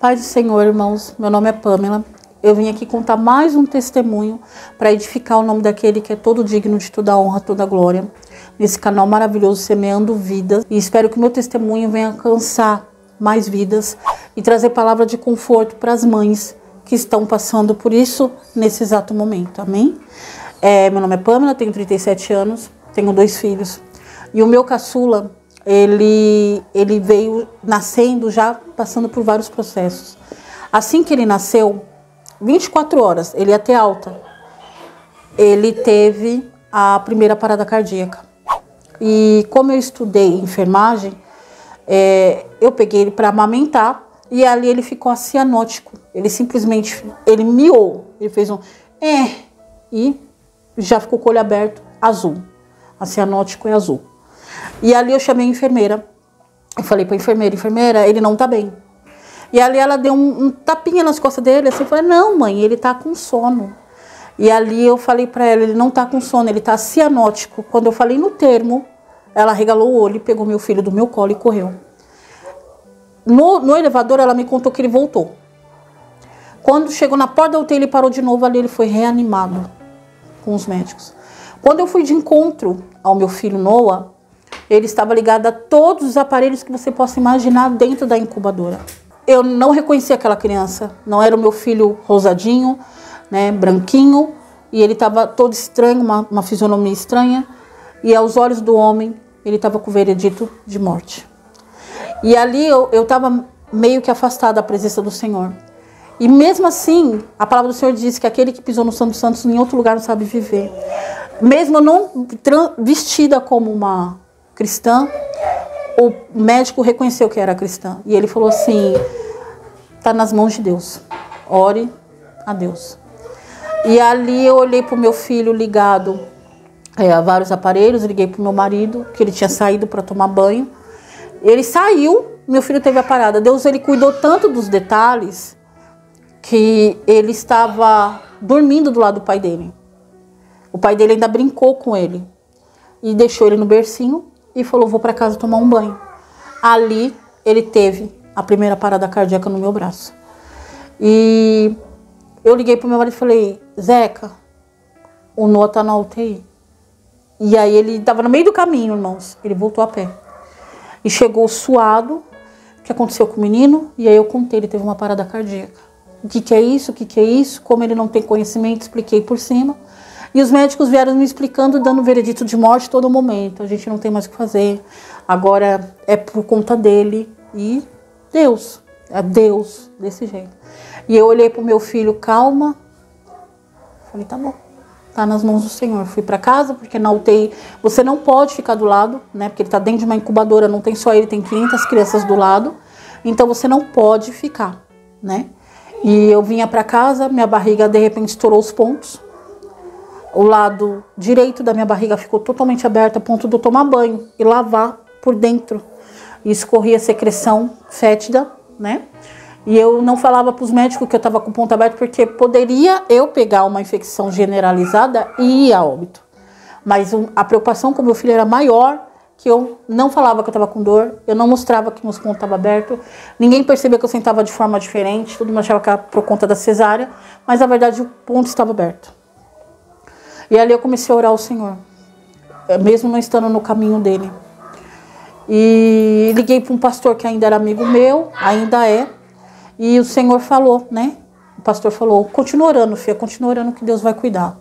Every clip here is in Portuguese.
Pai do Senhor, irmãos, meu nome é Pamela. Eu vim aqui contar mais um testemunho para edificar o nome daquele que é todo digno de toda honra, toda glória. Nesse canal maravilhoso, Semeando Vidas. E espero que meu testemunho venha alcançar mais vidas e trazer palavra de conforto para as mães que estão passando por isso nesse exato momento. Amém? É, meu nome é Pamela, tenho 37 anos, tenho dois filhos. E o meu caçula, ele, ele veio nascendo já passando por vários processos. Assim que ele nasceu, 24 horas, ele ia ter alta. Ele teve a primeira parada cardíaca. E como eu estudei enfermagem, é, eu peguei ele para amamentar e ali ele ficou cianótico. Ele simplesmente, ele miou, ele fez um é e já ficou com o olho aberto, azul. A cianótico é azul. E ali eu chamei a enfermeira. Eu falei para a enfermeira, enfermeira, ele não tá bem. E ali ela deu um, um tapinha nas costas dele, assim, falei, não mãe, ele tá com sono. E ali eu falei para ela, ele não tá com sono, ele tá cianótico. Quando eu falei no termo, ela regalou o olho, pegou meu filho do meu colo e correu. No, no elevador, ela me contou que ele voltou. Quando chegou na porta da UTI, ele parou de novo ali, ele foi reanimado com os médicos. Quando eu fui de encontro ao meu filho Noah, ele estava ligado a todos os aparelhos que você possa imaginar dentro da incubadora. Eu não reconheci aquela criança, não era o meu filho rosadinho, né, branquinho, e ele estava todo estranho, uma, uma fisionomia estranha, e aos olhos do homem, ele estava com o veredito de morte. E ali eu estava meio que afastada da presença do Senhor. E mesmo assim, a palavra do Senhor diz que aquele que pisou no Santo Santos em outro lugar não sabe viver. Mesmo não vestida como uma cristã, o médico reconheceu que era cristã. E ele falou assim: está nas mãos de Deus. Ore a Deus. E ali eu olhei para o meu filho ligado é, a vários aparelhos, liguei para o meu marido, que ele tinha saído para tomar banho. Ele saiu, meu filho teve a parada. Deus ele cuidou tanto dos detalhes que ele estava dormindo do lado do pai dele. O pai dele ainda brincou com ele e deixou ele no bercinho e falou: "Vou para casa tomar um banho". Ali ele teve a primeira parada cardíaca no meu braço. E eu liguei pro meu marido e falei: "Zeca, o Noah tá na UTI". E aí ele estava no meio do caminho, irmãos. Ele voltou a pé. E chegou suado. O que aconteceu com o menino? E aí eu contei, ele teve uma parada cardíaca. O que, que é isso? O que, que é isso? Como ele não tem conhecimento, expliquei por cima. E os médicos vieram me explicando, dando veredito de morte todo momento. A gente não tem mais o que fazer. Agora é por conta dele e Deus. É Deus, desse jeito. E eu olhei para o meu filho, calma. Falei, tá bom está nas mãos do Senhor. Fui para casa, porque na UTI você não pode ficar do lado, né? Porque ele está dentro de uma incubadora, não tem só ele, tem 500 crianças do lado. Então você não pode ficar, né? E eu vinha para casa, minha barriga de repente estourou os pontos. O lado direito da minha barriga ficou totalmente aberto a ponto de eu tomar banho e lavar por dentro. E escorria secreção fétida, né? E eu não falava para os médicos que eu estava com ponto aberto porque poderia eu pegar uma infecção generalizada e ir a óbito. Mas a preocupação com meu filho era maior que eu não falava que eu estava com dor, eu não mostrava que meus pontos estavam abertos, ninguém percebia que eu sentava de forma diferente, todo mundo achava que era por conta da cesárea, mas na verdade o ponto estava aberto. E ali eu comecei a orar ao Senhor, mesmo não estando no caminho dele. E liguei para um pastor que ainda era amigo meu, ainda é, e o Senhor falou, né? O pastor falou: continua orando, filha, continua orando que Deus vai cuidar.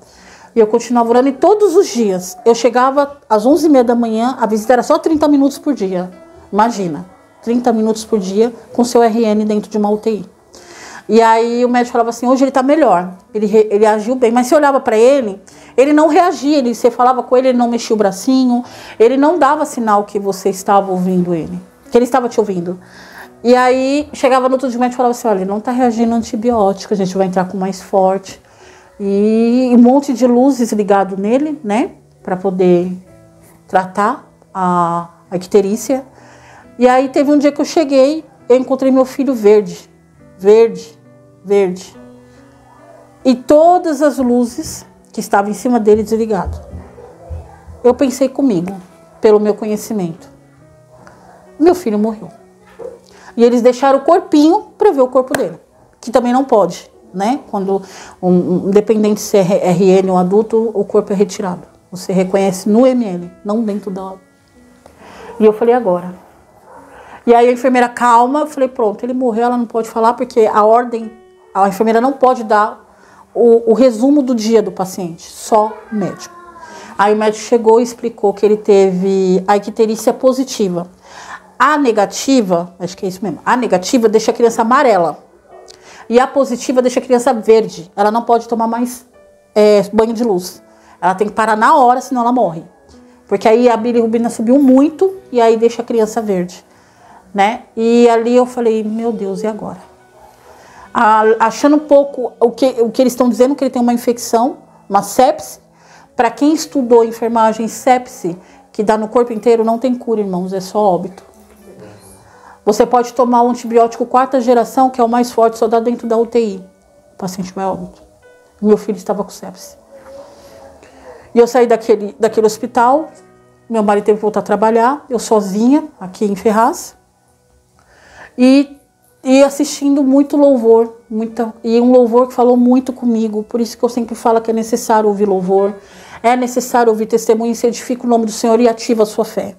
E eu continuava orando e todos os dias. Eu chegava às 11h30 da manhã, a visita era só 30 minutos por dia. Imagina, 30 minutos por dia com seu RN dentro de uma UTI. E aí o médico falava assim: hoje ele está melhor, ele, ele agiu bem. Mas você olhava para ele, ele não reagia. Ele, você falava com ele, ele não mexia o bracinho, ele não dava sinal que você estava ouvindo ele, que ele estava te ouvindo. E aí chegava no outro dia e falava assim, olha, não está reagindo antibiótico, a gente vai entrar com mais forte. E um monte de luzes ligado nele, né? Para poder tratar a, a icterícia. E aí teve um dia que eu cheguei, eu encontrei meu filho verde. Verde, verde. E todas as luzes que estavam em cima dele desligado. Eu pensei comigo, pelo meu conhecimento. Meu filho morreu. E eles deixaram o corpinho para ver o corpo dele, que também não pode, né? Quando um, um independente se é RN ou adulto, o corpo é retirado. Você reconhece no ML, não dentro da. E eu falei agora. E aí a enfermeira calma, eu falei pronto, ele morreu, ela não pode falar porque a ordem, a enfermeira não pode dar o, o resumo do dia do paciente, só médico. Aí o médico chegou e explicou que ele teve a icterícia positiva. A negativa, acho que é isso mesmo, a negativa deixa a criança amarela. E a positiva deixa a criança verde. Ela não pode tomar mais é, banho de luz. Ela tem que parar na hora, senão ela morre. Porque aí a bilirrubina subiu muito e aí deixa a criança verde. Né? E ali eu falei, meu Deus, e agora? Achando um pouco o que, o que eles estão dizendo, que ele tem uma infecção, uma sepse. Para quem estudou enfermagem, sepse, que dá no corpo inteiro, não tem cura, irmãos, é só óbito. Você pode tomar o antibiótico quarta geração, que é o mais forte, só dá dentro da UTI. O paciente vai óbito. Meu filho estava com sepse. E eu saí daquele, daquele hospital, meu marido teve que voltar a trabalhar, eu sozinha, aqui em Ferraz. E e assistindo muito louvor, muita, e um louvor que falou muito comigo, por isso que eu sempre falo que é necessário ouvir louvor, é necessário ouvir testemunho, se edifica o nome do Senhor e ativa a sua fé.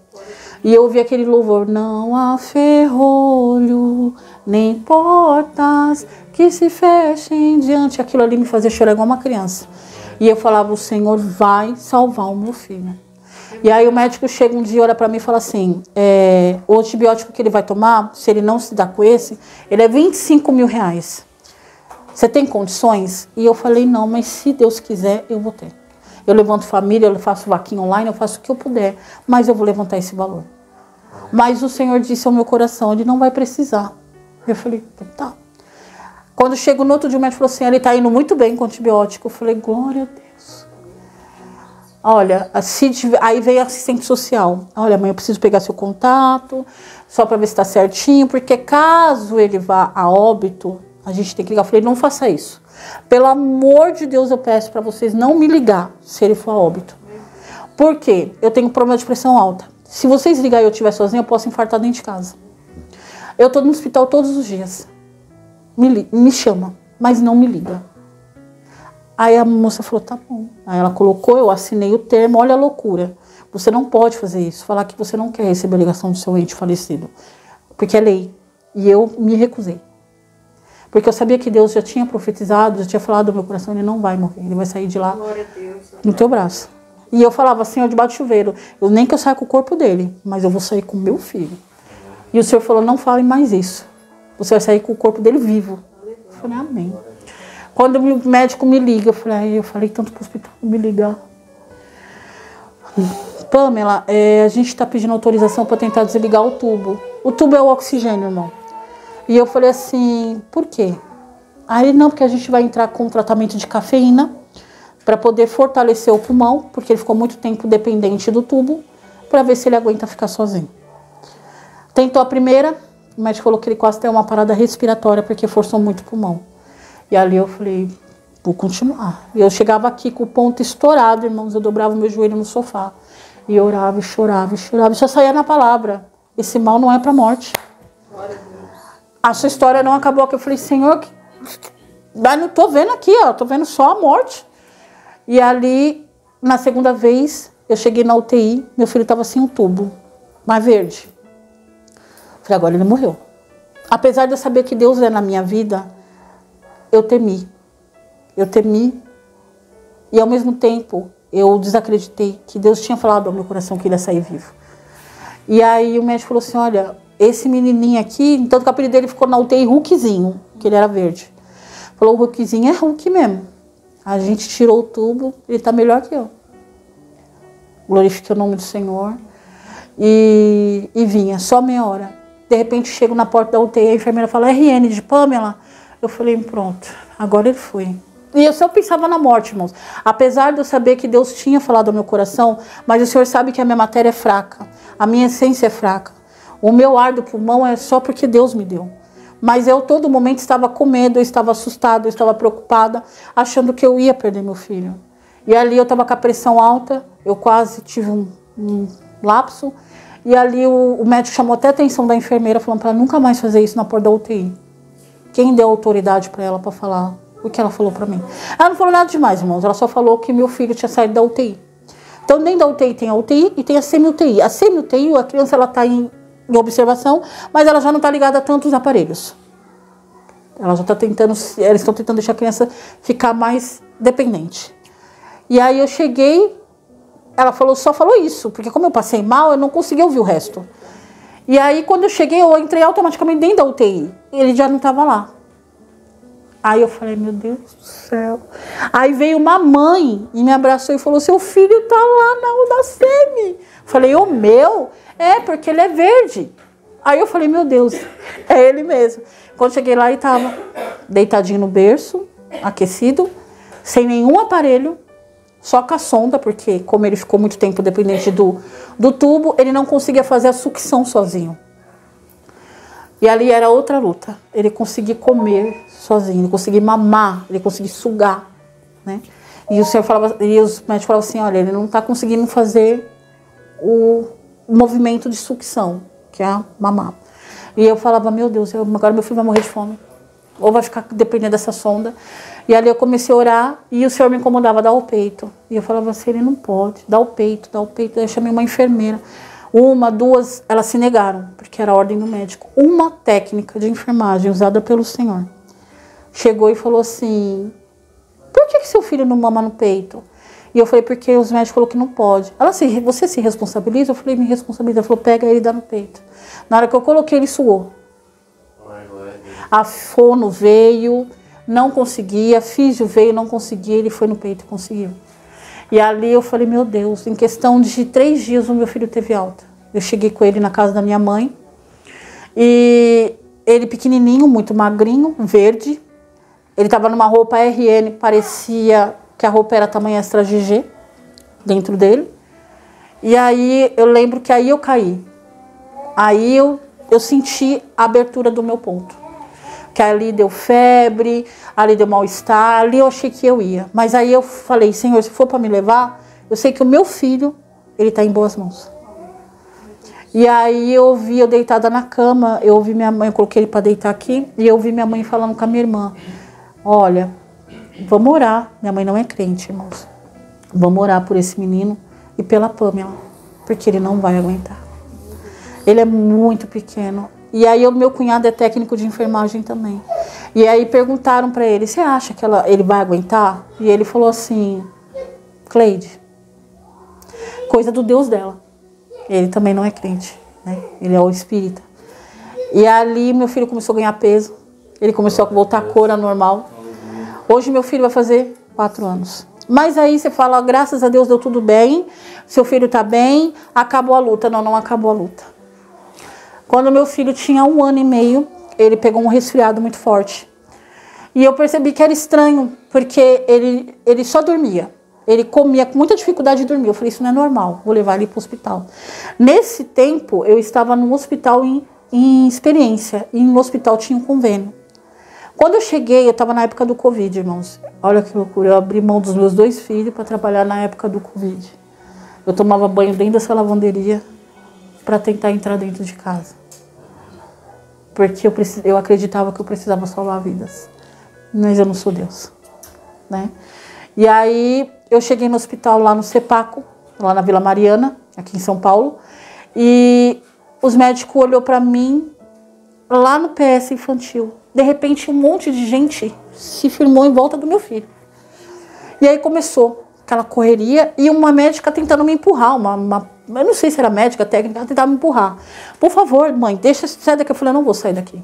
E eu ouvi aquele louvor, não há ferrolho, nem portas que se fechem diante. Aquilo ali me fazia chorar igual uma criança. E eu falava, o Senhor vai salvar o meu filho. E aí o médico chega um dia, olha para mim e fala assim, é, o antibiótico que ele vai tomar, se ele não se dá com esse, ele é 25 mil reais. Você tem condições? E eu falei, não, mas se Deus quiser, eu vou ter. Eu levanto família, eu faço vaquinha online, eu faço o que eu puder, mas eu vou levantar esse valor. Mas o Senhor disse ao meu coração, ele não vai precisar. Eu falei, tá. Quando chego no outro dia, o médico falou assim, ele está indo muito bem com antibiótico. Eu falei, glória a Deus. Olha, aí veio a assistente social. Olha, mãe, eu preciso pegar seu contato, só para ver se está certinho, porque caso ele vá a óbito, a gente tem que ligar. Eu falei, não faça isso. Pelo amor de Deus, eu peço para vocês não me ligar se ele for a óbito. Por quê? Eu tenho problema de pressão alta. Se vocês ligarem e eu estiver sozinha, eu posso infartar dentro de casa. Eu estou no hospital todos os dias. Me, me chama, mas não me liga. Aí a moça falou, tá bom. Aí ela colocou, eu assinei o termo, olha a loucura. Você não pode fazer isso, falar que você não quer receber a ligação do seu ente falecido. Porque é lei. E eu me recusei. Porque eu sabia que Deus já tinha profetizado, já tinha falado no meu coração, ele não vai morrer, ele vai sair de lá no teu braço. E eu falava, Senhor, debaixo do chuveiro, eu nem que eu saia com o corpo dele, mas eu vou sair com o meu filho. E o Senhor falou, não fale mais isso. Você vai sair com o corpo dele vivo. Eu falei, amém. Quando o médico me liga, eu falei, eu falei tanto para o hospital me ligar. Pamela, é, a gente está pedindo autorização para tentar desligar o tubo. O tubo é o oxigênio, irmão. E eu falei assim, por quê? Aí não, porque a gente vai entrar com um tratamento de cafeína para poder fortalecer o pulmão, porque ele ficou muito tempo dependente do tubo, para ver se ele aguenta ficar sozinho. Tentou a primeira, médico falou que ele quase tem uma parada respiratória porque forçou muito o pulmão. E ali eu falei, vou continuar. E eu chegava aqui com o ponto estourado, irmãos, eu dobrava o meu joelho no sofá. E eu orava, e chorava, e chorava. E só saía na palavra. Esse mal não é para morte. A sua história não acabou aqui. Eu falei, Senhor, mas não tô vendo aqui, ó, tô vendo só a morte. E ali, na segunda vez, eu cheguei na UTI, meu filho estava sem um tubo, mais verde. Falei, agora ele morreu. Apesar de eu saber que Deus é na minha vida, eu temi. Eu temi e ao mesmo tempo eu desacreditei que Deus tinha falado ao meu coração que ele ia sair vivo. E aí o médico falou assim: olha, esse menininho aqui, então o apelido dele ficou na UTI Hulkzinho, que ele era verde. Falou: o Hulkzinho é Hulk mesmo. A gente tirou o tubo, ele está melhor que eu. Glorifique o nome do Senhor. E, e vinha, só meia hora. De repente chego na porta da UTI, a enfermeira fala: RN de Pamela. Eu falei, pronto, agora ele foi. E eu só pensava na morte, irmãos. Apesar de eu saber que Deus tinha falado ao meu coração, mas o Senhor sabe que a minha matéria é fraca, a minha essência é fraca. O meu ar do pulmão é só porque Deus me deu. Mas eu todo momento estava com medo, eu estava assustada, eu estava preocupada, achando que eu ia perder meu filho. E ali eu estava com a pressão alta, eu quase tive um, um lapso. E ali o, o médico chamou até a atenção da enfermeira, falando para nunca mais fazer isso na porta da UTI. Quem deu autoridade para ela para falar o que ela falou para mim? Ela não falou nada demais, irmãos. Ela só falou que meu filho tinha saído da UTI. Então, dentro da UTI tem a UTI e tem a semi-UTI. A semi-UTI, a criança ela está em, em observação, mas ela já não está ligada a tantos aparelhos. Ela já está tentando, eles estão tentando deixar a criança ficar mais dependente. E aí eu cheguei, ela falou, só falou isso, porque como eu passei mal, eu não consegui ouvir o resto. E aí quando eu cheguei, eu entrei automaticamente dentro da UTI. Ele já não estava lá. Aí eu falei, meu Deus do céu. Aí veio uma mãe e me abraçou e falou: seu filho tá lá na Udacemi. Falei, o meu? É, porque ele é verde. Aí eu falei, meu Deus, é ele mesmo. Quando cheguei lá, ele tava deitadinho no berço, aquecido, sem nenhum aparelho, só com a sonda, porque como ele ficou muito tempo dependente do, do tubo, ele não conseguia fazer a sucção sozinho. E ali era outra luta. Ele conseguia comer sozinho, ele conseguia mamar, ele conseguia sugar, né? E o senhor falava, e os médicos falavam assim, olha, ele não está conseguindo fazer o movimento de sucção, que é mamar. E eu falava, meu Deus, eu, agora meu filho vai morrer de fome. Ou vai ficar dependendo dessa sonda. E ali eu comecei a orar e o senhor me incomodava, dar o peito. E eu falava assim, ele não pode, dá o peito, dá o peito. Aí eu chamei uma enfermeira. Uma, duas, elas se negaram, porque era a ordem do médico. Uma técnica de enfermagem usada pelo Senhor chegou e falou assim: Por que, que seu filho não mama no peito? E eu falei: Porque os médicos falaram que não pode. Ela assim: Você se responsabiliza? Eu falei: Me responsabiliza. Ela falou: Pega ele e dá no peito. Na hora que eu coloquei, ele suou. A fono veio, não conseguia, físio veio, não conseguia, ele foi no peito e conseguiu. E ali eu falei, meu Deus, em questão de três dias o meu filho teve alta. Eu cheguei com ele na casa da minha mãe. E ele pequenininho, muito magrinho, verde. Ele estava numa roupa RN, parecia que a roupa era tamanho extra GG dentro dele. E aí eu lembro que aí eu caí. Aí eu, eu senti a abertura do meu ponto. Que ali deu febre, ali deu mal-estar, ali eu achei que eu ia. Mas aí eu falei, Senhor, se for para me levar, eu sei que o meu filho, ele está em boas mãos. E aí eu vi eu deitada na cama, eu ouvi minha mãe, eu coloquei ele para deitar aqui, e eu ouvi minha mãe falando com a minha irmã: Olha, vamos orar. Minha mãe não é crente, irmãos. Vamos orar por esse menino e pela Pamela, porque ele não vai aguentar. Ele é muito pequeno. E aí o meu cunhado é técnico de enfermagem também. E aí perguntaram para ele: "Você acha que ela, ele vai aguentar?" E ele falou assim: "Cleide, coisa do Deus dela. Ele também não é crente, né? Ele é o espírita. E ali meu filho começou a ganhar peso. Ele começou a voltar a cor normal. Hoje meu filho vai fazer quatro anos. Mas aí você fala, graças a Deus deu tudo bem, seu filho está bem, acabou a luta. Não, não acabou a luta. Quando meu filho tinha um ano e meio, ele pegou um resfriado muito forte. E eu percebi que era estranho, porque ele, ele só dormia. Ele comia com muita dificuldade de dormir. Eu falei, isso não é normal, vou levar ele para o hospital. Nesse tempo, eu estava num hospital em, em experiência, e no hospital tinha um convênio. Quando eu cheguei, eu estava na época do Covid, irmãos. Olha que loucura, eu abri mão dos meus dois filhos para trabalhar na época do Covid. Eu tomava banho dentro dessa lavanderia para tentar entrar dentro de casa. Porque eu, eu acreditava que eu precisava salvar vidas. Mas eu não sou Deus. Né? E aí eu cheguei no hospital lá no Cepaco, lá na Vila Mariana, aqui em São Paulo. E os médicos olhou para mim lá no PS infantil de repente, um monte de gente se firmou em volta do meu filho. E aí começou aquela correria e uma médica tentando me empurrar, uma, uma eu não sei se era médica, técnica, ela tentava me empurrar. Por favor, mãe, deixa sair daqui. Eu falei, eu não vou sair daqui.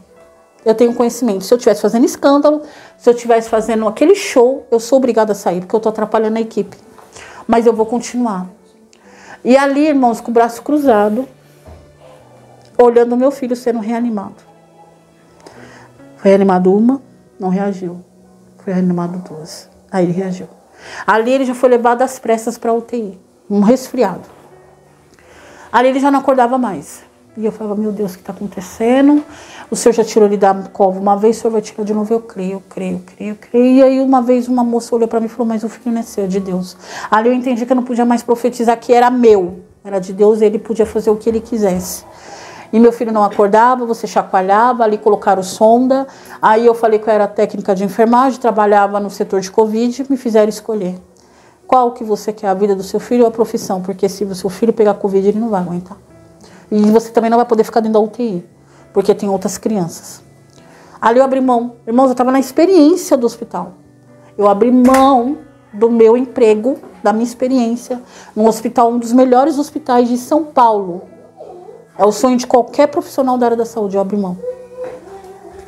Eu tenho conhecimento. Se eu estivesse fazendo escândalo, se eu estivesse fazendo aquele show, eu sou obrigada a sair, porque eu estou atrapalhando a equipe. Mas eu vou continuar. E ali, irmãos, com o braço cruzado, olhando meu filho sendo reanimado. Foi reanimado uma, não reagiu. Foi reanimado duas. Aí ele reagiu. Ali ele já foi levado às pressas para UTI, um resfriado. Ali ele já não acordava mais. E eu falava, meu Deus, o que está acontecendo? O senhor já tirou ele da cova uma vez, o senhor vai tirar de novo? Eu creio, creio, creio, creio. E aí uma vez uma moça olhou para mim e falou, mas o filho não é seu, é de Deus. Ali eu entendi que eu não podia mais profetizar que era meu. era de Deus, ele podia fazer o que ele quisesse. E meu filho não acordava, você chacoalhava, ali colocaram sonda. Aí eu falei que eu era técnica de enfermagem, trabalhava no setor de Covid, me fizeram escolher. Qual que você quer, a vida do seu filho ou a profissão? Porque se o seu filho pegar Covid, ele não vai aguentar. E você também não vai poder ficar dentro da UTI, porque tem outras crianças. Ali eu abri mão. Irmãos, eu estava na experiência do hospital. Eu abri mão do meu emprego, da minha experiência, num hospital, um dos melhores hospitais de São Paulo. É o sonho de qualquer profissional da área da saúde, eu mão.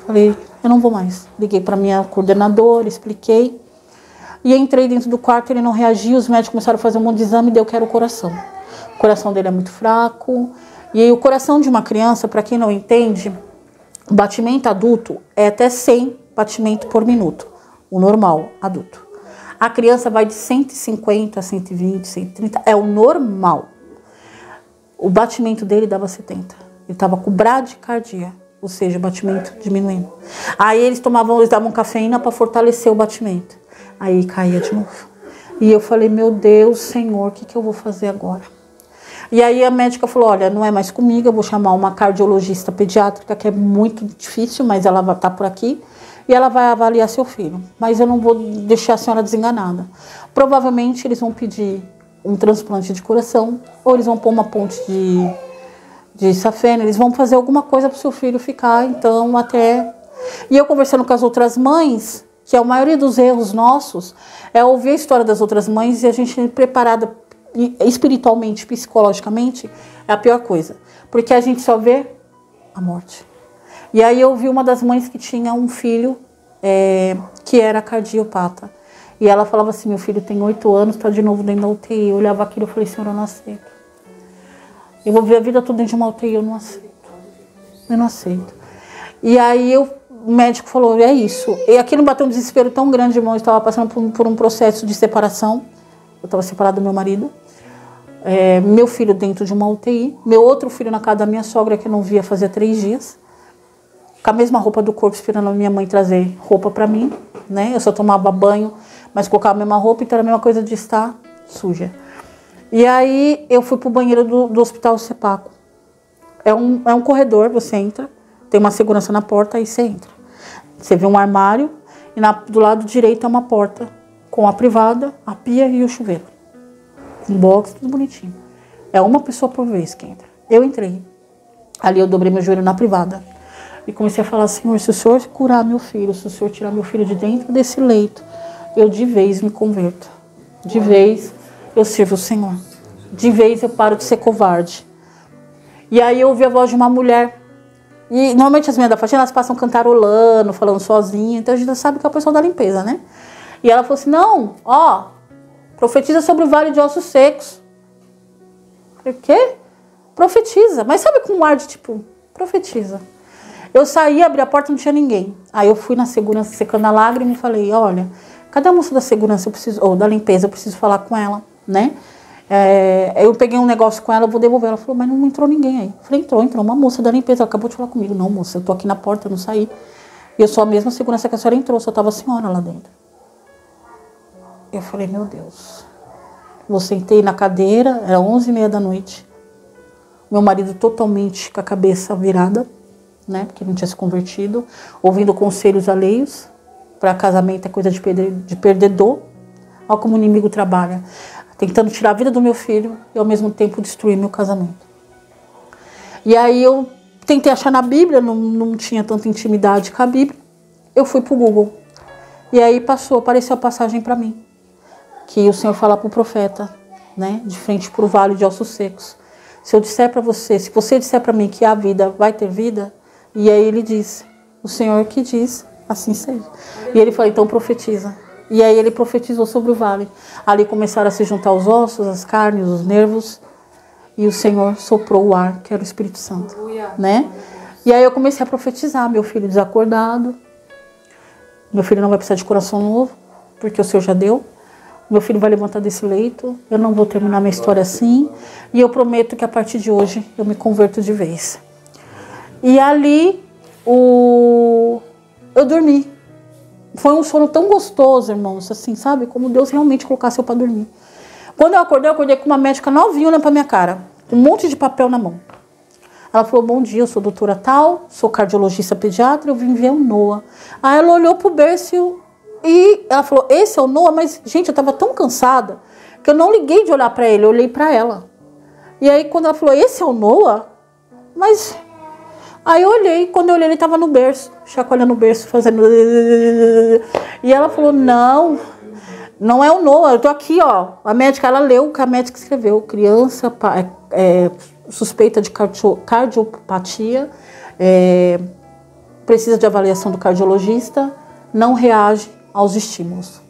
Falei, eu não vou mais. Liguei para minha coordenadora, expliquei. E entrei dentro do quarto, ele não reagia, os médicos começaram a fazer um monte de exame deu que era o coração. O coração dele é muito fraco. E aí, o coração de uma criança, para quem não entende, o batimento adulto é até 100 batimentos por minuto, o normal adulto. A criança vai de 150 a 120, 130, é o normal. O batimento dele dava 70. Ele estava com bradicardia, ou seja, o batimento diminuindo. Aí eles tomavam, eles davam cafeína para fortalecer o batimento. Aí caía de novo. E eu falei, meu Deus, Senhor, o que, que eu vou fazer agora? E aí a médica falou, olha, não é mais comigo, eu vou chamar uma cardiologista pediátrica, que é muito difícil, mas ela vai tá por aqui e ela vai avaliar seu filho. Mas eu não vou deixar a senhora desenganada. Provavelmente eles vão pedir um transplante de coração ou eles vão pôr uma ponte de, de safena, eles vão fazer alguma coisa para o seu filho ficar, então, até. E eu conversando com as outras mães, que a maioria dos erros nossos é ouvir a história das outras mães e a gente preparada espiritualmente, psicologicamente, é a pior coisa. Porque a gente só vê a morte. E aí eu vi uma das mães que tinha um filho é, que era cardiopata. E ela falava assim: meu filho tem oito anos, está de novo dentro da UTI. Eu olhava aquilo e falei: senhor, eu não aceito. Eu vou ver a vida toda dentro de uma UTI, eu não aceito. Eu não aceito. E aí eu, o médico falou: é isso. E aquilo me bateu um desespero tão grande, irmão. Eu estava passando por, por, um processo de separação. Eu estava separada do meu marido. É, meu filho dentro de uma UTI. Meu outro filho na casa da minha sogra, que eu não via fazia três dias com a mesma roupa do corpo, esperando a minha mãe trazer roupa para mim, né? Eu só tomava banho, mas colocava a mesma roupa, então era a mesma coisa de estar suja. E aí eu fui pro banheiro do, do hospital Sepaco. É um, é um corredor, você entra, tem uma segurança na porta, aí você entra. Você vê um armário e na, do lado direito é uma porta com a privada, a pia e o chuveiro. Um box, tudo bonitinho. É uma pessoa por vez que entra. Eu entrei. Ali eu dobrei meu joelho na privada. E comecei a falar, Senhor, se o Senhor curar meu filho, se o Senhor tirar meu filho de dentro desse leito, eu de vez me converto. De vez eu sirvo o Senhor. De vez eu paro de ser covarde. E aí eu ouvi a voz de uma mulher. E normalmente as minhas da faxina, elas passam cantarolando, falando sozinha. Então a gente já sabe que é a pessoa da limpeza, né? E ela falou assim, não, ó, profetiza sobre o vale de ossos secos. O quê? Profetiza. Mas sabe com um ar de tipo, profetiza. Eu saí, abri a porta, não tinha ninguém. Aí eu fui na segurança secando a lágrima e falei, olha, cadê a moça da segurança, eu preciso, ou da limpeza, eu preciso falar com ela, né? É, eu peguei um negócio com ela, eu vou devolver. Ela falou, mas não entrou ninguém aí. Eu falei, entrou, entrou uma moça da limpeza, ela acabou de falar comigo. Não, moça, eu tô aqui na porta, eu não saí. E eu sou a mesma segurança que a senhora entrou, só tava a senhora lá dentro. Eu falei, meu Deus. Eu sentei na cadeira, era onze e meia da noite. Meu marido totalmente com a cabeça virada né? Porque não tinha se convertido, ouvindo conselhos alheios. Para casamento é coisa de, perder, de perdedor. Olha como o inimigo trabalha. Tentando tirar a vida do meu filho e ao mesmo tempo destruir meu casamento. E aí eu tentei achar na Bíblia, não, não tinha tanta intimidade com a Bíblia. Eu fui para o Google. E aí passou, apareceu a passagem para mim. Que o Senhor fala para o profeta, né? De frente para o vale de ossos secos. Se eu disser para você, se você disser para mim que a vida vai ter vida, e aí ele disse: O Senhor que diz, assim seja. E ele falou: Então profetiza. E aí ele profetizou sobre o vale. Ali começaram a se juntar os ossos, as carnes, os nervos. E o Senhor soprou o ar, que era o Espírito Santo. Né? E aí eu comecei a profetizar: meu filho desacordado. Meu filho não vai precisar de coração novo, porque o Senhor já deu. Meu filho vai levantar desse leito. Eu não vou terminar minha história assim. E eu prometo que a partir de hoje eu me converto de vez. E ali o... eu dormi. Foi um sono tão gostoso, irmãos, assim, sabe? Como Deus realmente colocasse eu para dormir. Quando eu acordei, eu acordei com uma médica novinha olhando pra minha cara. com um monte de papel na mão. Ela falou: Bom dia, eu sou doutora tal, sou cardiologista pediatra, eu vim ver o Noah. Aí ela olhou pro berço e ela falou: Esse é o Noah, mas, gente, eu tava tão cansada que eu não liguei de olhar para ele, eu olhei para ela. E aí, quando ela falou: Esse é o Noah? Mas. Aí eu olhei, quando eu olhei, ele tava no berço, chacoalhando o berço, fazendo. E ela falou: Não, não é o Noah, eu tô aqui, ó. A médica, ela leu o que a médica escreveu: criança é, é, suspeita de cardiopatia, é, precisa de avaliação do cardiologista, não reage aos estímulos.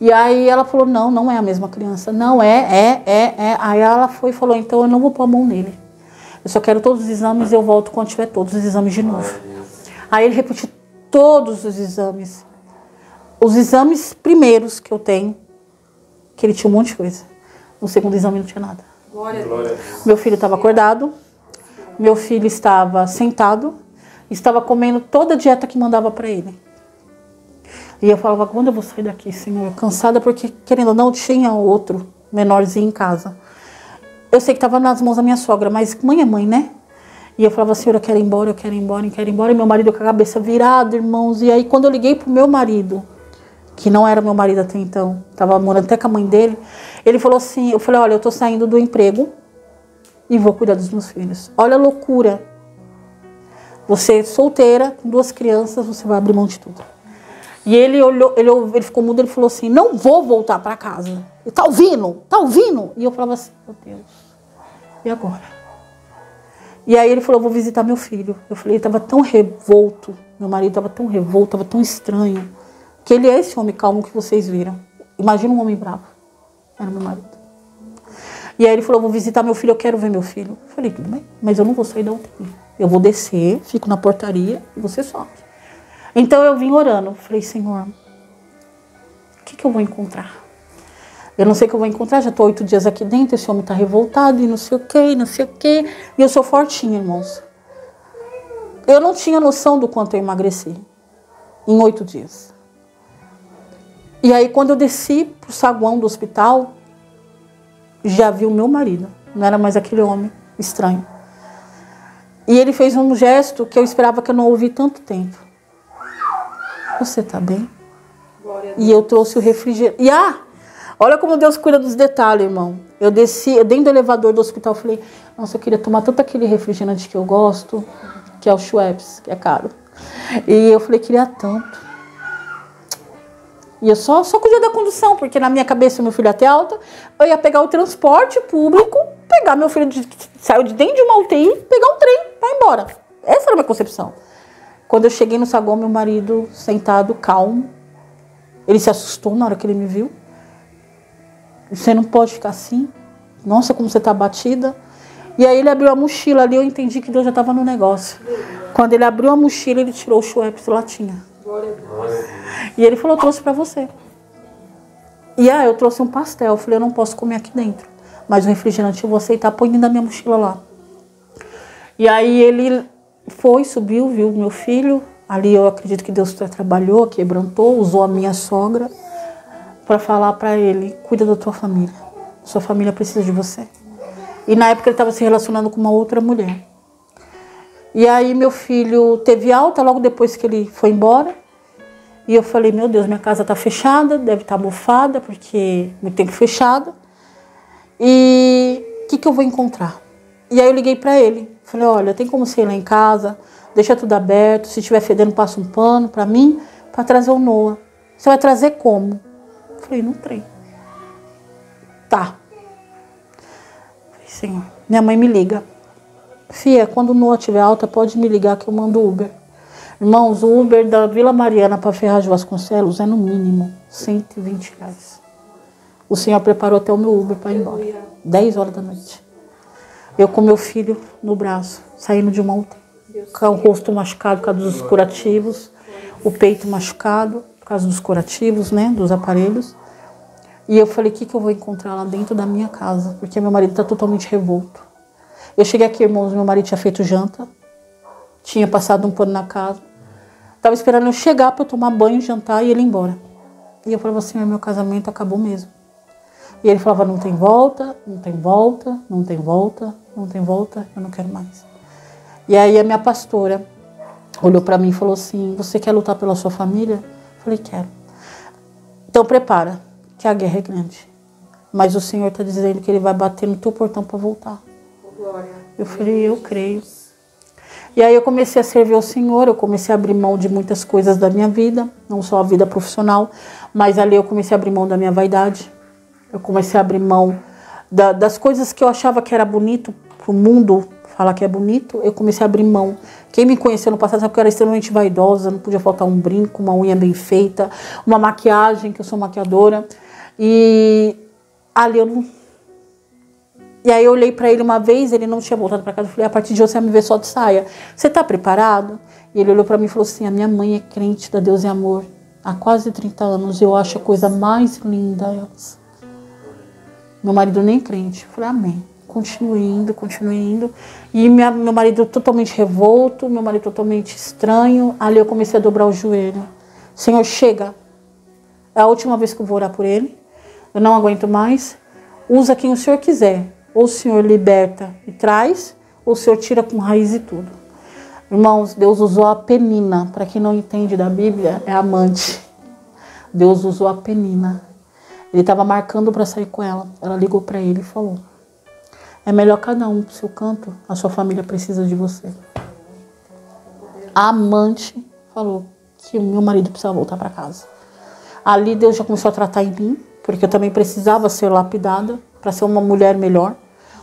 E aí ela falou: não, não é a mesma criança. Não, é, é, é, é. Aí ela foi e falou: então eu não vou pôr a mão nele. Eu só quero todos os exames e eu volto quando tiver todos os exames de novo. Aí ele repetiu todos os exames os exames primeiros que eu tenho, que ele tinha um monte de coisa. No segundo exame não tinha nada. Glória meu filho estava acordado, meu filho estava sentado, estava comendo toda a dieta que mandava para ele. E eu falava, quando eu vou sair daqui, Senhor? Cansada, porque querendo ou não, tinha outro menorzinho em casa. Eu sei que estava nas mãos da minha sogra, mas mãe é mãe, né? E eu falava, Senhor, eu quero ir embora, eu quero ir embora, eu quero ir embora. E meu marido com a cabeça virada, irmãos. E aí, quando eu liguei pro meu marido, que não era meu marido até então, estava morando até com a mãe dele, ele falou assim, eu falei, olha, eu estou saindo do emprego e vou cuidar dos meus filhos. Olha a loucura. Você é solteira, com duas crianças, você vai abrir mão de tudo. E ele olhou, ele, ele ficou mudo, ele falou assim, não vou voltar para casa. Tá ouvindo? Tá ouvindo? E eu falava assim, meu Deus, e agora? E aí ele falou, vou visitar meu filho. Eu falei, ele estava tão revolto, meu marido estava tão revolto, estava tão estranho. Que ele é esse homem calmo que vocês viram. Imagina um homem bravo. Era meu marido. E aí ele falou: Vou visitar meu filho, eu quero ver meu filho. Eu falei: Tudo bem, mas eu não vou sair da UTI. Eu vou descer, fico na portaria e você sobe. Então eu vim orando. Falei: Senhor, o que, que eu vou encontrar? Eu não sei o que eu vou encontrar, já estou oito dias aqui dentro, esse homem está revoltado e não sei o que, não sei o que. E eu sou fortinha, irmãos. Eu não tinha noção do quanto eu emagreci em oito dias. E aí, quando eu desci pro saguão do hospital, já vi o meu marido. Não era mais aquele homem estranho. E ele fez um gesto que eu esperava que eu não ouvi tanto tempo. Você tá bem? E eu trouxe o refrigerante. E ah, olha como Deus cuida dos detalhes, irmão. Eu desci, dentro do elevador do hospital, falei: Nossa, eu queria tomar tanto aquele refrigerante que eu gosto, que é o Schweppes, que é caro. E eu falei: Queria tanto. E eu só, só cuidei da condução, porque na minha cabeça meu filho até alta, eu ia pegar o transporte público, pegar meu filho de, saiu de dentro de uma UTI, pegar um trem ir embora. Essa era a minha concepção. Quando eu cheguei no saguão, meu marido sentado, calmo, ele se assustou na hora que ele me viu. Você não pode ficar assim. Nossa, como você está batida. E aí ele abriu a mochila ali, eu entendi que Deus já estava no negócio. Quando ele abriu a mochila, ele tirou o Schweppes latinha. E ele falou, trouxe para você. E ah, eu trouxe um pastel. Eu falei, eu não posso comer aqui dentro. Mas o refrigerante eu vou aceitar, põe dentro da minha mochila lá. E aí ele foi, subiu, viu meu filho. Ali eu acredito que Deus trabalhou, quebrantou, usou a minha sogra para falar para ele: cuida da tua família. Sua família precisa de você. E na época ele estava se relacionando com uma outra mulher. E aí meu filho teve alta logo depois que ele foi embora. E eu falei, meu Deus, minha casa está fechada, deve estar tá mofada, porque muito tempo fechada. E o que, que eu vou encontrar? E aí eu liguei para ele. Falei, olha, tem como ir lá em casa, deixa tudo aberto, se estiver fedendo, passa um pano para mim, para trazer o Noah. Você vai trazer como? Falei, no trem. Tá. Falei, senhor, minha mãe me liga. Fia, quando o Noah estiver alta, pode me ligar que eu mando Uber. Irmãos, o Uber da Vila Mariana para Ferraz de Vasconcelos é no mínimo 120 reais. O Senhor preparou até o meu Uber para ir embora. 10 horas da noite. Eu com meu filho no braço, saindo de uma UTI. Com o rosto machucado por causa dos curativos, o peito machucado por causa dos curativos, né, dos aparelhos. E eu falei, o que, que eu vou encontrar lá dentro da minha casa? Porque meu marido está totalmente revolto. Eu cheguei aqui, irmãos, meu marido tinha feito janta, tinha passado um pano na casa. Tava esperando eu chegar para tomar banho, jantar e ele ir embora. E eu falei assim, meu casamento acabou mesmo. E ele falava: não tem volta, não tem volta, não tem volta, não tem volta, eu não quero mais. E aí a minha pastora olhou para mim e falou assim: Você quer lutar pela sua família? Falei: Quero. Então prepara, que a guerra é grande. Mas o Senhor está dizendo que Ele vai bater no teu portão para voltar. Eu falei: Eu creio. E aí eu comecei a servir ao Senhor, eu comecei a abrir mão de muitas coisas da minha vida, não só a vida profissional, mas ali eu comecei a abrir mão da minha vaidade. Eu comecei a abrir mão da, das coisas que eu achava que era bonito para o mundo falar que é bonito. Eu comecei a abrir mão. Quem me conheceu no passado sabe que eu era extremamente vaidosa, não podia faltar um brinco, uma unha bem feita, uma maquiagem, que eu sou maquiadora. E ali eu não. E aí eu olhei para ele uma vez, ele não tinha voltado para casa. Eu falei: a partir de hoje você vai me ver só de saia. Você está preparado? E ele olhou para mim e falou assim: a minha mãe é crente da Deus e Amor há quase 30 anos. Eu acho a coisa mais linda. Elas. Meu marido nem crente. Eu falei, amém. Continue indo, continue indo. E minha, meu marido totalmente revolto, meu marido totalmente estranho. Ali eu comecei a dobrar o joelho. Senhor, chega. É a última vez que eu vou orar por ele. Eu não aguento mais. Usa quem o Senhor quiser. Ou o Senhor liberta e traz, ou o Senhor tira com raiz e tudo. Irmãos, Deus usou a penina. Para quem não entende da Bíblia, é amante. Deus usou a penina ele estava marcando para sair com ela. Ela ligou para ele e falou: É melhor cada um pro seu canto, a sua família precisa de você. A amante falou que o meu marido precisava voltar para casa. Ali Deus já começou a tratar em mim, porque eu também precisava ser lapidada para ser uma mulher melhor,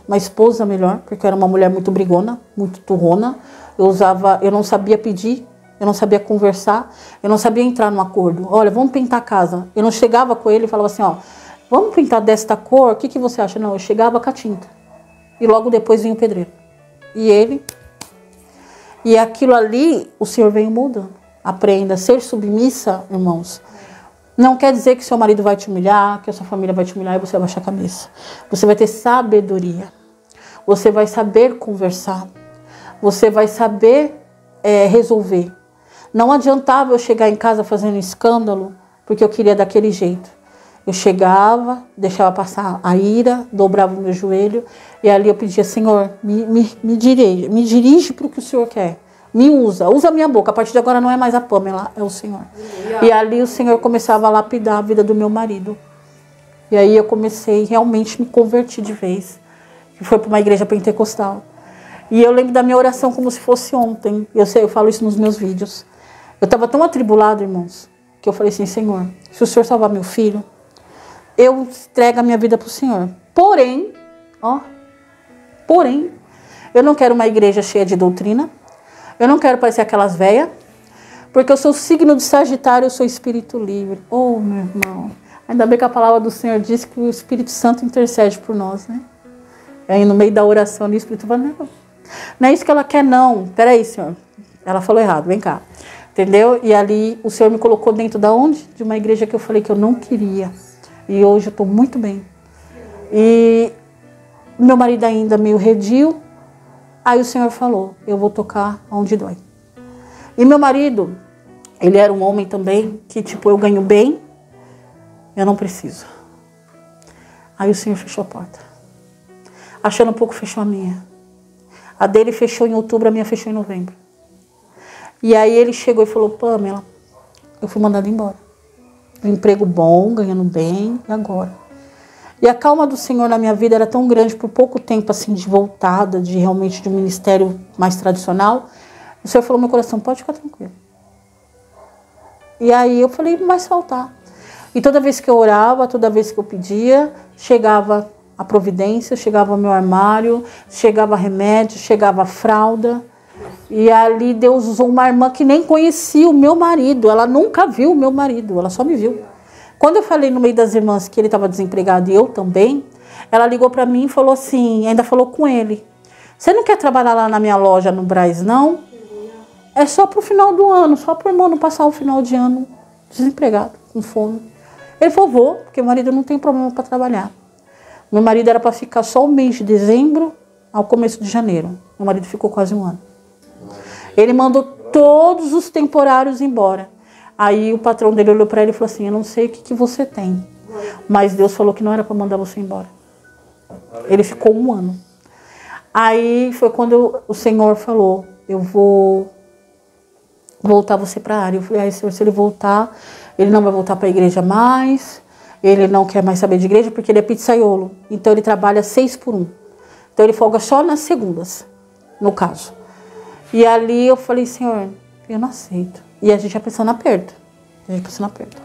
uma esposa melhor, porque eu era uma mulher muito brigona, muito turrona. Eu usava, eu não sabia pedir eu não sabia conversar, eu não sabia entrar num acordo. Olha, vamos pintar a casa. Eu não chegava com ele e falava assim, ó, vamos pintar desta cor, o que, que você acha? Não, eu chegava com a tinta. E logo depois vinha o pedreiro. E ele. E aquilo ali, o Senhor veio mudando. Aprenda. Ser submissa, irmãos, não quer dizer que seu marido vai te humilhar, que a sua família vai te humilhar e você vai baixar a cabeça. Você vai ter sabedoria. Você vai saber conversar. Você vai saber é, resolver. Não adiantava eu chegar em casa fazendo escândalo, porque eu queria daquele jeito. Eu chegava, deixava passar a ira, dobrava o meu joelho e ali eu pedia, Senhor, me, me, me dirige, me dirige para o que o Senhor quer. Me usa, usa a minha boca. A partir de agora não é mais a Pamela, é o Senhor. E ali o Senhor começava a lapidar a vida do meu marido. E aí eu comecei realmente me convertir de vez. Que foi para uma igreja pentecostal. E eu lembro da minha oração como se fosse ontem. Eu sei, eu falo isso nos meus vídeos. Eu estava tão atribulado, irmãos, que eu falei assim: Senhor, se o Senhor salvar meu filho, eu entrego a minha vida para o Senhor. Porém, ó, porém, eu não quero uma igreja cheia de doutrina. Eu não quero parecer aquelas velhas. Porque eu sou signo de Sagitário, eu sou espírito livre. Oh, meu irmão. Ainda bem que a palavra do Senhor diz que o Espírito Santo intercede por nós, né? Aí no meio da oração, o Espírito fala, não, não é isso que ela quer, não. Peraí, Senhor. Ela falou errado, vem cá. Entendeu? E ali o Senhor me colocou dentro da onde? De uma igreja que eu falei que eu não queria. E hoje eu estou muito bem. E meu marido ainda meio redio. Aí o Senhor falou: Eu vou tocar onde dói. E meu marido, ele era um homem também que, tipo, eu ganho bem, eu não preciso. Aí o Senhor fechou a porta. Achando um pouco, fechou a minha. A dele fechou em outubro, a minha fechou em novembro. E aí ele chegou e falou, Pamela, eu fui mandada embora. Um emprego bom, ganhando bem, e agora? E a calma do Senhor na minha vida era tão grande por pouco tempo assim de voltada, de realmente de um ministério mais tradicional. O Senhor falou no meu coração, pode ficar tranquilo. E aí eu falei, vai faltar. E toda vez que eu orava, toda vez que eu pedia, chegava a providência, chegava meu armário, chegava remédio, chegava fralda. E ali Deus usou uma irmã que nem conhecia o meu marido. Ela nunca viu o meu marido, ela só me viu. Quando eu falei no meio das irmãs que ele estava desempregado e eu também, ela ligou para mim e falou assim, ainda falou com ele. Você não quer trabalhar lá na minha loja no Braz, não? É só pro final do ano, só pro irmão não passar o final de ano desempregado, com fome. Ele falou, vou, porque o marido não tem problema para trabalhar. Meu marido era para ficar só o mês de dezembro ao começo de janeiro. Meu marido ficou quase um ano. Ele mandou todos os temporários embora. Aí o patrão dele olhou para ele e falou assim: Eu não sei o que, que você tem, Mas Deus falou que não era para mandar você embora. Ele ficou um ano. Aí foi quando o Senhor falou: Eu vou voltar você para a área. Eu falei: ah, Senhor, se ele voltar, ele não vai voltar para a igreja mais. Ele não quer mais saber de igreja porque ele é pizzaiolo. Então ele trabalha seis por um. Então ele folga só nas segundas, no caso. E ali eu falei: Senhor, eu não aceito. E a gente já pensando aperto. A gente pensando aperto.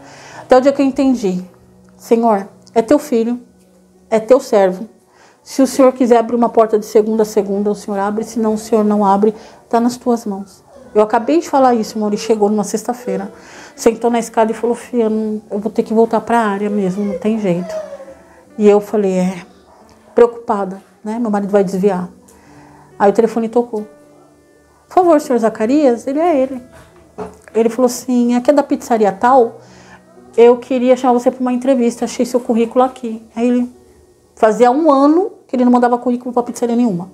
Até o dia que eu entendi: Senhor, é teu filho, é teu servo se o Senhor quiser abrir uma porta de segunda a segunda, o Senhor abre. Se não, o Senhor não abre. Está nas tuas mãos. Eu acabei de falar isso, Mauri chegou numa sexta-feira. Sentou na escada e falou, filha, eu vou ter que voltar para a área mesmo, não tem jeito. E eu falei, é, preocupada, né? Meu marido vai desviar. Aí o telefone tocou. Por favor, senhor Zacarias, ele é ele. Ele falou assim, aqui é da pizzaria tal, eu queria chamar você para uma entrevista, achei seu currículo aqui. Aí ele, fazia um ano que ele não mandava currículo para pizzaria nenhuma.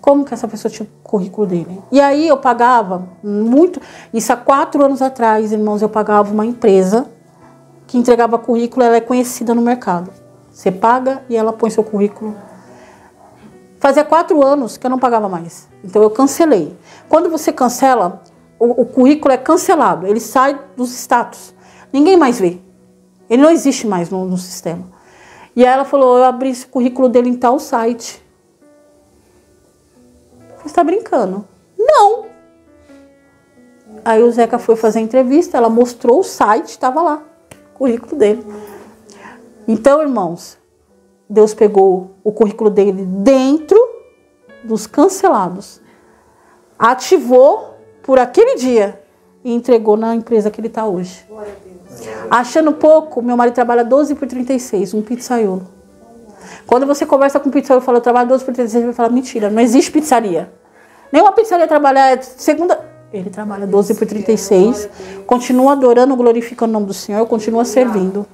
Como que essa pessoa tinha o currículo dele? E aí eu pagava muito. Isso há quatro anos atrás, irmãos, eu pagava uma empresa que entregava currículo, ela é conhecida no mercado. Você paga e ela põe seu currículo. Fazia quatro anos que eu não pagava mais. Então eu cancelei. Quando você cancela, o, o currículo é cancelado, ele sai dos status. Ninguém mais vê. Ele não existe mais no, no sistema. E aí ela falou: Eu abri esse currículo dele em tal site. Você está brincando? Não. Aí o Zeca foi fazer a entrevista, ela mostrou o site, estava lá, o currículo dele. Então, irmãos, Deus pegou o currículo dele dentro dos cancelados, ativou por aquele dia e entregou na empresa que ele está hoje. Achando pouco, meu marido trabalha 12 por 36, um pizzaiolo. Quando você conversa com um pizzaiolo e fala, eu trabalho 12 por 36, ele vai falar, mentira, não existe pizzaria. Nenhuma pizzaria trabalha segunda. Ele trabalha 12 por 36, continua adorando, glorificando o nome do Senhor, continua servindo.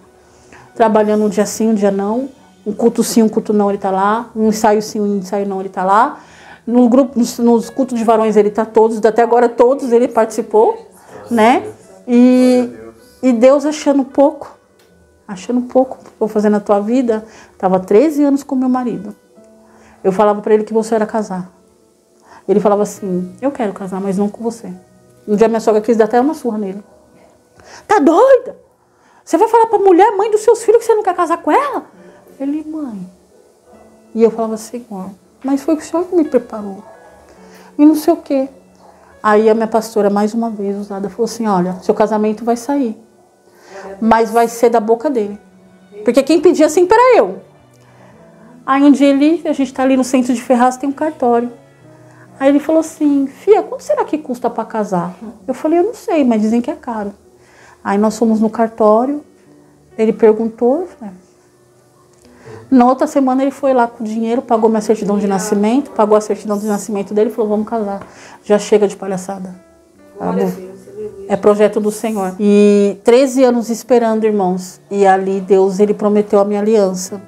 Trabalhando um dia sim, um dia não. Um culto sim, um culto não, ele está lá. Um ensaio sim, um ensaio não, ele está lá. No grupo, nos, nos cultos de varões ele está todos, até agora todos ele participou, né? E e Deus achando pouco, achando pouco, vou fazer na tua vida. Estava 13 anos com meu marido. Eu falava para ele que você era casar. Ele falava assim: Eu quero casar, mas não com você. Um dia minha sogra quis dar até uma surra nele. Tá doida? Você vai falar para a mulher, mãe dos seus filhos, que você não quer casar com ela? Ele, mãe. E eu falava assim, mas foi o senhor que me preparou. E não sei o quê. Aí a minha pastora, mais uma vez usada, falou assim: Olha, seu casamento vai sair mas vai ser da boca dele. Porque quem pedia sempre era eu. Aí um dia ele, a gente está ali no centro de Ferraz, tem um cartório. Aí ele falou assim, Fia, quanto será que custa para casar? Eu falei, eu não sei, mas dizem que é caro. Aí nós fomos no cartório, ele perguntou, eu falei, na outra semana ele foi lá com o dinheiro, pagou minha certidão de nascimento, pagou a certidão de nascimento dele e falou, vamos casar. Já chega de palhaçada. É projeto do Senhor. E 13 anos esperando, irmãos. E ali Deus, ele prometeu a minha aliança.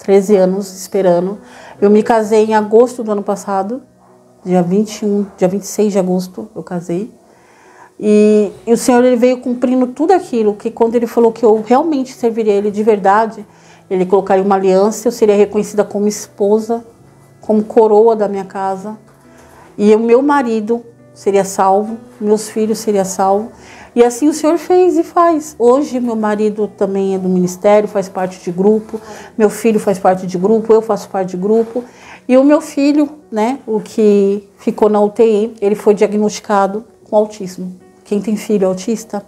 13 anos esperando. Eu me casei em agosto do ano passado, dia 21, dia 26 de agosto, eu casei. E, e, o Senhor ele veio cumprindo tudo aquilo que quando ele falou que eu realmente serviria ele de verdade, ele colocaria uma aliança, eu seria reconhecida como esposa, como coroa da minha casa. E o meu marido seria salvo, meus filhos seriam salvos. E assim o Senhor fez e faz. Hoje meu marido também é do ministério, faz parte de grupo, meu filho faz parte de grupo, eu faço parte de grupo. E o meu filho, né, o que ficou na UTI, ele foi diagnosticado com autismo. Quem tem filho autista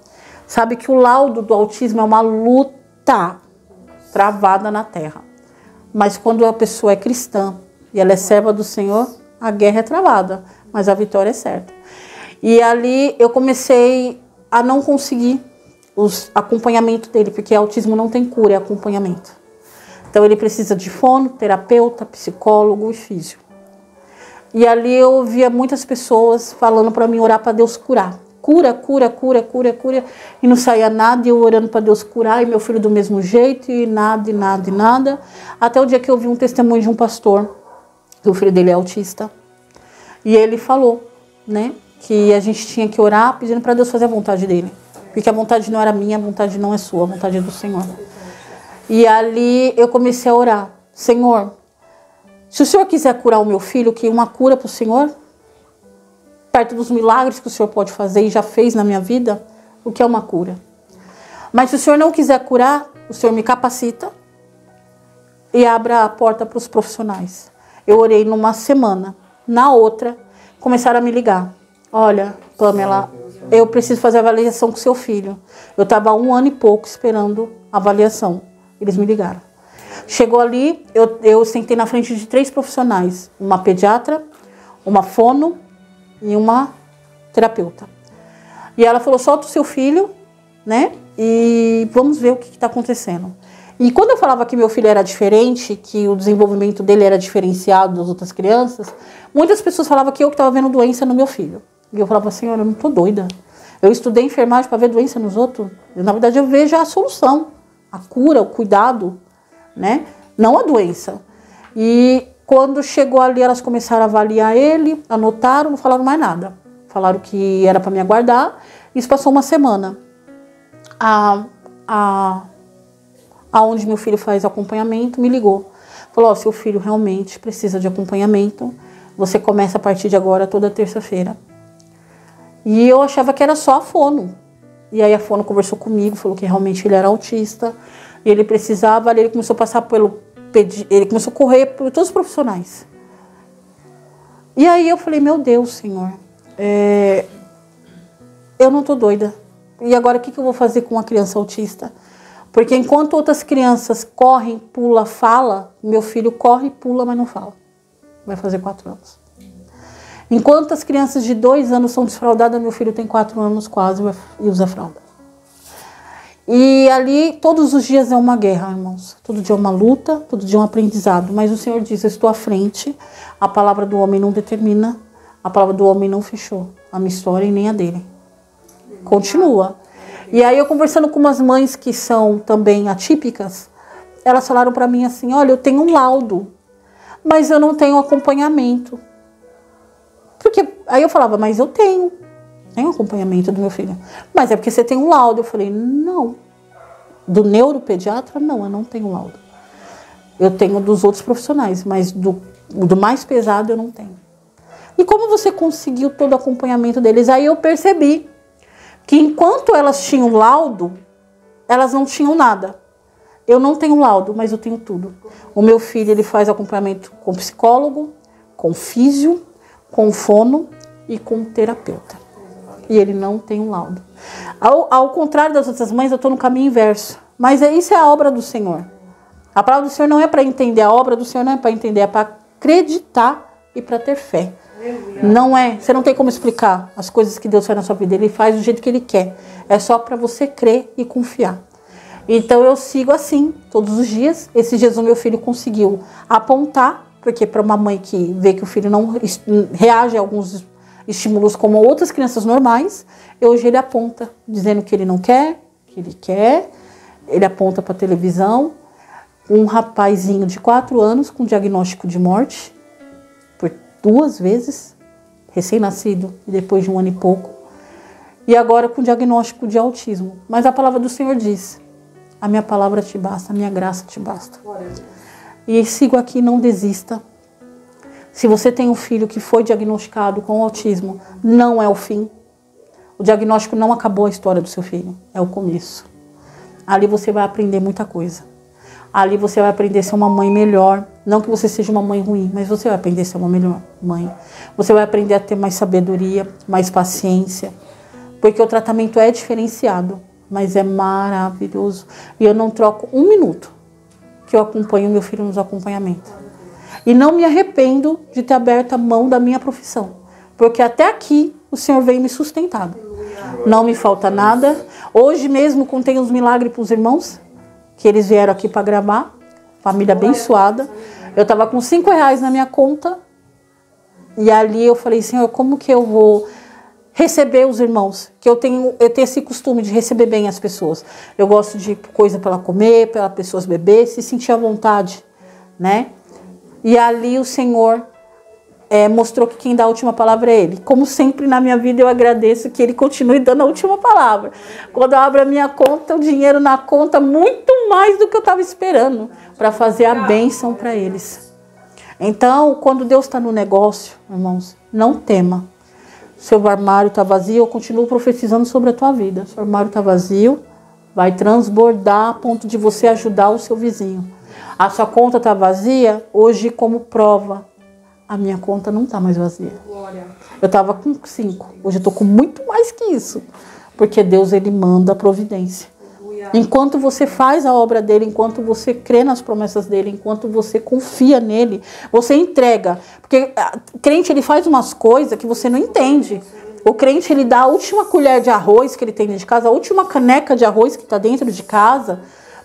sabe que o laudo do autismo é uma luta travada na terra. Mas quando a pessoa é cristã e ela é serva do Senhor, a guerra é travada, mas a vitória é certa. E ali eu comecei a não conseguir os acompanhamento dele, porque autismo não tem cura, é acompanhamento. Então ele precisa de fono, terapeuta, psicólogo e físico. E ali eu ouvia muitas pessoas falando para mim orar para Deus curar. Cura, cura, cura, cura, cura. E não saía nada, e eu orando para Deus curar, e meu filho do mesmo jeito, e nada, e nada, e nada. Até o dia que eu vi um testemunho de um pastor, que o filho dele é autista. E ele falou, né? que a gente tinha que orar pedindo para Deus fazer a vontade dele. Porque a vontade não era minha, a vontade não é sua, a vontade é do Senhor. E ali eu comecei a orar. Senhor, se o Senhor quiser curar o meu filho, que uma cura para o Senhor, perto dos milagres que o Senhor pode fazer e já fez na minha vida, o que é uma cura? Mas se o Senhor não quiser curar, o Senhor me capacita e abra a porta para os profissionais. Eu orei numa semana. Na outra, começaram a me ligar. Olha, Pamela, eu preciso fazer avaliação com seu filho. Eu estava um ano e pouco esperando a avaliação. Eles me ligaram. Chegou ali, eu, eu sentei na frente de três profissionais: uma pediatra, uma fono e uma terapeuta. E ela falou: solta o seu filho, né? E vamos ver o que está acontecendo. E quando eu falava que meu filho era diferente, que o desenvolvimento dele era diferenciado das outras crianças, muitas pessoas falavam que eu que estava vendo doença no meu filho. E eu falava assim, eu não tô doida. Eu estudei enfermagem para ver doença nos outros. Na verdade, eu vejo a solução, a cura, o cuidado, né? Não a doença. E quando chegou ali, elas começaram a avaliar ele, anotaram, não falaram mais nada. Falaram que era para me aguardar. Isso passou uma semana. A, a, aonde meu filho faz acompanhamento me ligou. Falou: oh, seu filho realmente precisa de acompanhamento. Você começa a partir de agora toda terça-feira. E eu achava que era só a fono. E aí a fono conversou comigo, falou que realmente ele era autista, ele precisava, ele começou a passar pelo ele começou a correr por todos os profissionais. E aí eu falei, meu Deus, Senhor, é, eu não tô doida. E agora o que, que eu vou fazer com uma criança autista? Porque enquanto outras crianças correm, pula, fala, meu filho corre, pula, mas não fala. Vai fazer quatro anos. Enquanto as crianças de dois anos são desfraldadas, meu filho tem quatro anos quase e usa fralda. E ali todos os dias é uma guerra, irmãos. Todo dia é uma luta, todo dia é um aprendizado. Mas o Senhor diz: Eu estou à frente. A palavra do homem não determina, a palavra do homem não fechou a minha história e nem a dele. Continua. E aí eu conversando com umas mães que são também atípicas, elas falaram para mim assim: Olha, eu tenho um laudo, mas eu não tenho acompanhamento. Porque aí eu falava, mas eu tenho. Tenho acompanhamento do meu filho. Mas é porque você tem um laudo. Eu falei, não. Do neuropediatra, não, eu não tenho laudo. Eu tenho dos outros profissionais, mas do, do mais pesado eu não tenho. E como você conseguiu todo o acompanhamento deles? Aí eu percebi que enquanto elas tinham laudo, elas não tinham nada. Eu não tenho laudo, mas eu tenho tudo. O meu filho ele faz acompanhamento com psicólogo, com físio, com fono e com terapeuta. E ele não tem um laudo. Ao, ao contrário das outras mães, eu estou no caminho inverso. Mas é, isso é a obra do Senhor. A palavra do Senhor não é para entender, a obra do Senhor não é para entender, é para acreditar e para ter fé. Não é, você não tem como explicar as coisas que Deus faz na sua vida, ele faz do jeito que ele quer. É só para você crer e confiar. Então eu sigo assim todos os dias. Esses dias o meu filho conseguiu apontar porque para uma mãe que vê que o filho não reage a alguns estímulos como outras crianças normais, hoje ele aponta, dizendo que ele não quer, que ele quer, ele aponta para a televisão. Um rapazinho de 4 anos com diagnóstico de morte, por duas vezes, recém-nascido, depois de um ano e pouco, e agora com diagnóstico de autismo. Mas a palavra do Senhor diz: A minha palavra te basta, a minha graça te basta. E sigo aqui, não desista. Se você tem um filho que foi diagnosticado com autismo, não é o fim. O diagnóstico não acabou a história do seu filho, é o começo. Ali você vai aprender muita coisa. Ali você vai aprender a ser uma mãe melhor. Não que você seja uma mãe ruim, mas você vai aprender a ser uma melhor mãe. Você vai aprender a ter mais sabedoria, mais paciência. Porque o tratamento é diferenciado, mas é maravilhoso. E eu não troco um minuto que eu acompanho meu filho nos acompanhamentos. E não me arrependo de ter aberto a mão da minha profissão, porque até aqui o Senhor veio me sustentado. Não me falta nada. Hoje mesmo contei uns milagres para os irmãos, que eles vieram aqui para gravar. Família abençoada. Eu estava com cinco reais na minha conta. E ali eu falei, Senhor, como que eu vou receber os irmãos, que eu tenho, eu tenho esse costume de receber bem as pessoas. Eu gosto de coisa para ela comer, para as pessoas beber, se sentir à vontade, né? E ali o Senhor é, mostrou que quem dá a última palavra é Ele. Como sempre na minha vida, eu agradeço que Ele continue dando a última palavra. Quando eu abro a minha conta, o dinheiro na conta, muito mais do que eu estava esperando para fazer a bênção para eles. Então, quando Deus está no negócio, irmãos, não tema. Seu armário está vazio, eu continuo profetizando sobre a tua vida. Seu armário está vazio, vai transbordar a ponto de você ajudar o seu vizinho. A sua conta está vazia, hoje, como prova, a minha conta não está mais vazia. Eu estava com cinco, hoje eu estou com muito mais que isso, porque Deus ele manda a providência. Enquanto você faz a obra dele, enquanto você crê nas promessas dele, enquanto você confia nele, você entrega. Porque o crente ele faz umas coisas que você não entende. O crente ele dá a última colher de arroz que ele tem dentro de casa, a última caneca de arroz que está dentro de casa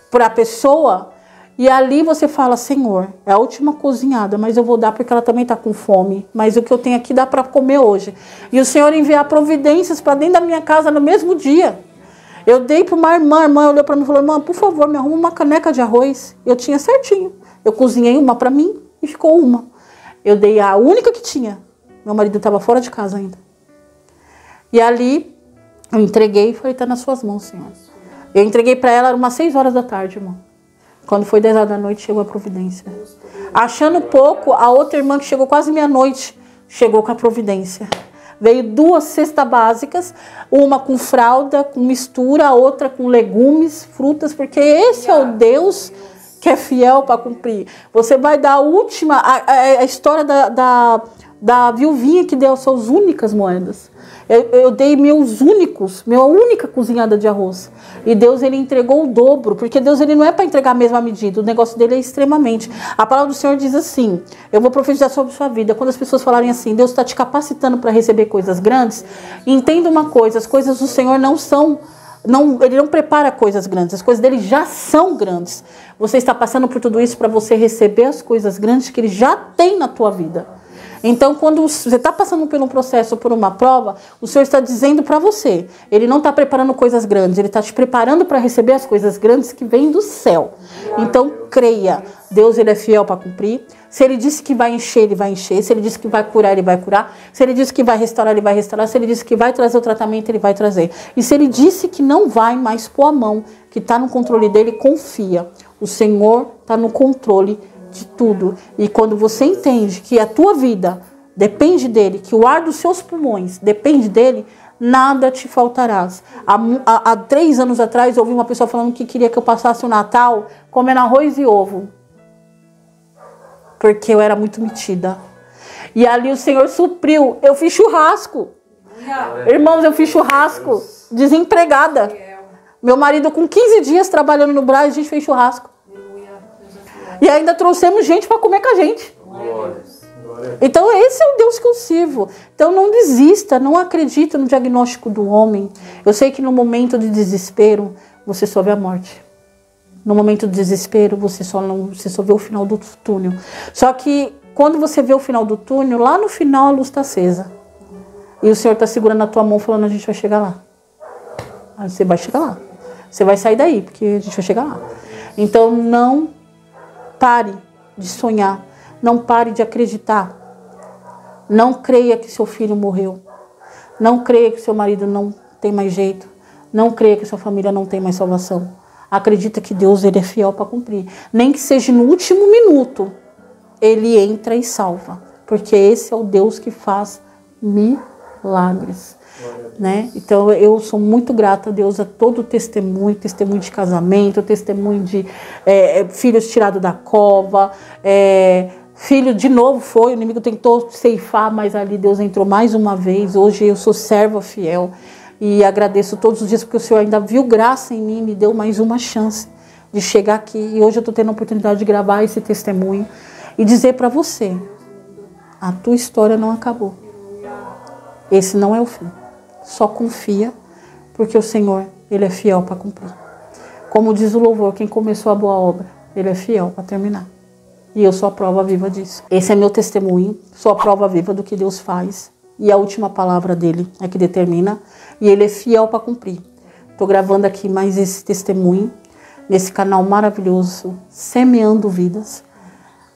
para a pessoa e ali você fala, Senhor, é a última cozinhada, mas eu vou dar porque ela também está com fome. Mas o que eu tenho aqui dá para comer hoje. E o Senhor enviar providências para dentro da minha casa no mesmo dia. Eu dei para uma irmã, a irmã olhou para mim e falou: Irmã, por favor, me arruma uma caneca de arroz. Eu tinha certinho. Eu cozinhei uma para mim e ficou uma. Eu dei a única que tinha. Meu marido estava fora de casa ainda. E ali eu entreguei e falei: Está nas suas mãos, Senhor. Eu entreguei para ela, era umas seis horas da tarde, irmão. Quando foi 10 horas da noite, chegou a providência. Achando pouco, a outra irmã que chegou quase meia-noite, chegou com a providência. Veio duas cestas básicas, uma com fralda, com mistura, a outra com legumes, frutas, porque esse é o Deus que é fiel para cumprir. Você vai dar a última, a, a, a história da, da, da viuvinha que deu suas únicas moedas. Eu, eu, dei meus únicos, minha única cozinhada de arroz. E Deus ele entregou o dobro, porque Deus ele não é para entregar a mesma medida, o negócio dele é extremamente. A palavra do Senhor diz assim: Eu vou profetizar sobre sua vida. Quando as pessoas falarem assim, Deus está te capacitando para receber coisas grandes, entenda uma coisa: as coisas do Senhor não são não, ele não prepara coisas grandes, as coisas dele já são grandes. Você está passando por tudo isso para você receber as coisas grandes que ele já tem na tua vida. Então, quando você está passando por um processo, por uma prova, o Senhor está dizendo para você. Ele não está preparando coisas grandes, ele está te preparando para receber as coisas grandes que vêm do céu. Então, creia. Deus ele é fiel para cumprir. Se ele disse que vai encher, ele vai encher. Se ele disse que vai curar, ele vai curar. Se ele disse que vai restaurar, ele vai restaurar. Se ele disse que vai trazer o tratamento, ele vai trazer. E se ele disse que não vai mais pôr a mão, que está no controle dele, confia. O Senhor está no controle de tudo. E quando você entende que a tua vida depende dele, que o ar dos seus pulmões depende dele, nada te faltará. Há, há, há, três anos atrás, eu ouvi uma pessoa falando que queria que eu passasse o Natal comendo arroz e ovo. Porque eu era muito metida. E ali o Senhor supriu. Eu fiz churrasco. Irmãos, eu fiz churrasco. Desempregada. Meu marido com 15 dias trabalhando no Brasil, a gente fez churrasco. E ainda trouxemos gente para comer com a gente. Então, esse é o Deus que eu sirvo. Então, não desista, não acredita no diagnóstico do homem. Eu sei que no momento de desespero, você vê a morte. No momento do desespero, você só, não, você só vê o final do túnel. Só que, quando você vê o final do túnel, lá no final a luz está acesa. E o Senhor está segurando a tua mão, falando: a gente vai chegar lá. Aí você vai chegar lá. Você vai sair daí, porque a gente vai chegar lá. Então, não pare de sonhar, não pare de acreditar. Não creia que seu filho morreu. Não creia que seu marido não tem mais jeito. Não creia que sua família não tem mais salvação. Acredita que Deus ele é fiel para cumprir. Nem que seja no último minuto, ele entra e salva. Porque esse é o Deus que faz milagres. Né? Então eu sou muito grata a Deus a todo testemunho, testemunho de casamento, testemunho de é, é, filhos tirados da cova, é, filho de novo foi, o inimigo tentou ceifar, mas ali Deus entrou mais uma vez. Hoje eu sou serva fiel e agradeço todos os dias porque o Senhor ainda viu graça em mim, me deu mais uma chance de chegar aqui e hoje eu estou tendo a oportunidade de gravar esse testemunho e dizer para você: a tua história não acabou. Esse não é o fim. Só confia, porque o Senhor, Ele é fiel para cumprir. Como diz o louvor, quem começou a boa obra, Ele é fiel para terminar. E eu sou a prova viva disso. Esse é meu testemunho, sou a prova viva do que Deus faz. E a última palavra dele é que determina. E ele é fiel para cumprir. Estou gravando aqui mais esse testemunho, nesse canal maravilhoso, Semeando Vidas.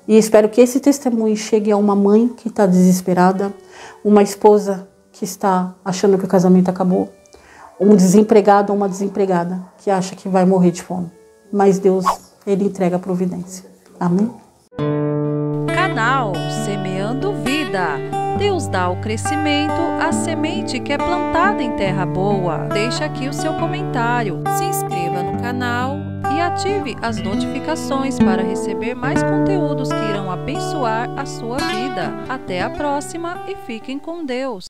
E espero que esse testemunho chegue a uma mãe que está desesperada, uma esposa que está achando que o casamento acabou, um desempregado ou uma desempregada que acha que vai morrer de fome. Mas Deus, Ele entrega a providência. Amém? Canal Semeando Vida. Deus dá o crescimento à semente que é plantada em terra boa. Deixa aqui o seu comentário. Se inscreva no canal e ative as notificações para receber mais conteúdos que irão abençoar a sua vida. Até a próxima e fiquem com Deus.